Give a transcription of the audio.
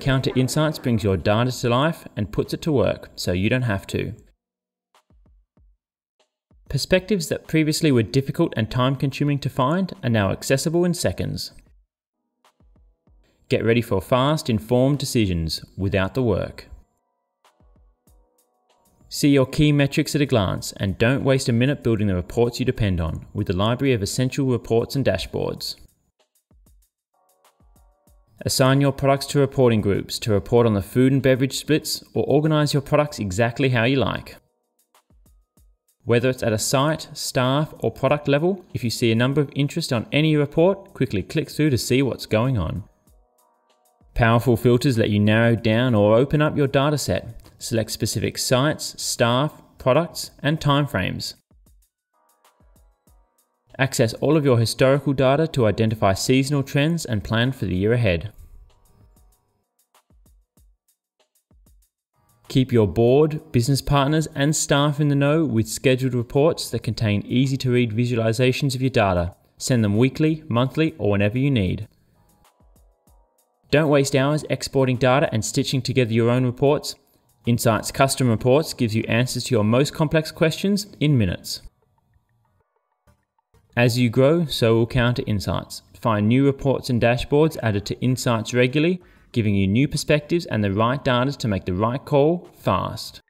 Kounta Insights brings your data to life and puts it to work so you don't have to. Perspectives that previously were difficult and time consuming to find are now accessible in seconds. Get ready for fast, informed decisions without the work. See your key metrics at a glance and don't waste a minute building the reports you depend on with the library of essential reports and dashboards. Assign your products to reporting groups to report on the food and beverage splits or organize your products exactly how you like. Whether it's at a site, staff, or product level, if you see a number of interest on any report, quickly click through to see what's going on. Powerful filters let you narrow down or open up your dataset Select specific sites, staff, products, and timeframes. Access all of your historical data to identify seasonal trends and plan for the year ahead. Keep your board, business partners, and staff in the know with scheduled reports that contain easy to read visualizations of your data. Send them weekly, monthly, or whenever you need. Don't waste hours exporting data and stitching together your own reports. Insights Custom Reports gives you answers to your most complex questions in minutes. As you grow, so will Kounta Insights. Find new reports and dashboards added to Insights regularly, giving you new perspectives and the right data to make the right call fast.